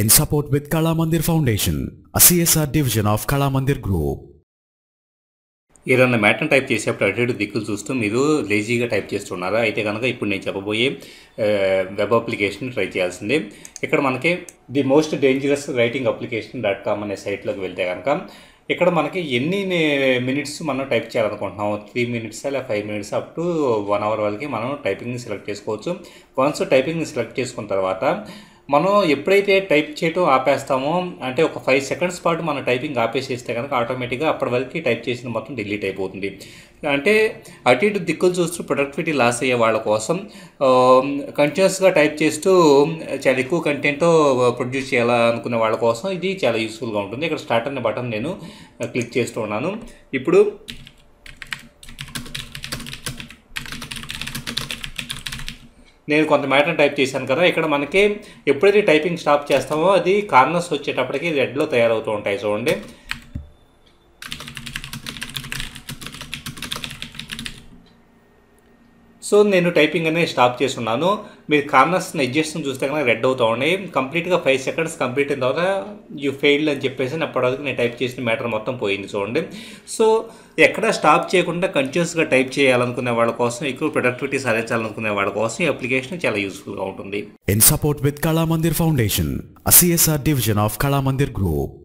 in support with Kala Mandir Foundation, a CSR division of Kala Mandir Group. ఏదైనా మ్యాటర్ని type చేసేటప్పుడు అటు ఇటు దిక్కులు చూస్తూ మీరు లేజీగా టైప్ చేస్తున్నారా? అయితే కనుక ఇప్పుడు నేను చెప్పబోయే వెబ్ అప్లికేషన్ ట్రై చేయాల్సిందే. ఇక్కడ మనకి the most dangerous writing application dot com అనే సైట్లోకి వెళ్తే కనుక ఇక్కడ మనకి ఎన్ని మినిట్స్ మనం టైప్ చేయాలనుకుంటున్నాం త్రీ మినిట్స్ లేదా five minutes up to one hour వరకు మనం టైపింగ్ని సెలెక్ట్ చేసుకోవచ్చు. వన్స్ టైపింగ్ని సెలెక్ట్ చేసుకున్న తర్వాత మనం ఎప్పుడైతే టైప్ చేయటం ఆపేస్తామో అంటే ఒక ఫైవ్ సెకండ్స్ పాటు మనం టైపింగ్ ఆపేసేస్తే కనుక ఆటోమేటిక్గా అప్పటి వరకు టైప్ చేసిన మొత్తం డిలీట్ అయిపోతుంది. అంటే అటు ఇటు దిక్కులు చూస్తూ ప్రొడక్టివిటీ లాస్ అయ్యే వాళ్ళ కోసం కంటిన్యూస్గా టైప్ చేస్తూ చాలా ఎక్కువ కంటెంట్ ప్రొడ్యూస్ చేయాలనుకునే వాళ్ళ కోసం ఇది చాలా యూస్ఫుల్గా ఉంటుంది. ఇక్కడ స్టార్ట్ అనే బటన్ నేను క్లిక్ చేస్తూ ఉన్నాను. ఇప్పుడు నేను కొంత మ్యాటర్ టైప్ చేశాను కదా ఇక్కడ మనకి ఎప్పుడైతే టైపింగ్ స్టాప్ చేస్తామో అది కార్నర్స్ వచ్చేటప్పటికి రెడ్లో తయారవుతూ ఉంటాయి చూడండి. సో నేను టైపింగ్ అనేది స్టాప్ చేస్తున్నాను. మీరు కార్నర్స్ అడ్జస్ట్ని చూస్తే కనుక రెడ్ అవుతూ ఉన్నాయి. కంప్లీట్గా ఫైవ్ సెకండ్స్ కంప్లీట్ అయిన తర్వాత యూ ఫెయిల్డ్ అని చెప్పేసి అప్పటివరకు నేను టైప్ చేసిన మ్యాటర్ మొత్తం పోయింది చూడండి. సో ఎక్కడ స్టాప్ చేయకుండా కంటిన్యూస్గా టైప్ చేయాలనుకునే వాళ్ళ కోసం ఎక్కువ ప్రొడక్టివిటీ సాధించాలనుకునే వాళ్ళ కోసం ఈ అప్లికేషన్ చాలా యూస్ఫుల్గా ఉంటుంది. In support with Kalamandir foundation Foundation, division of Kalamandir group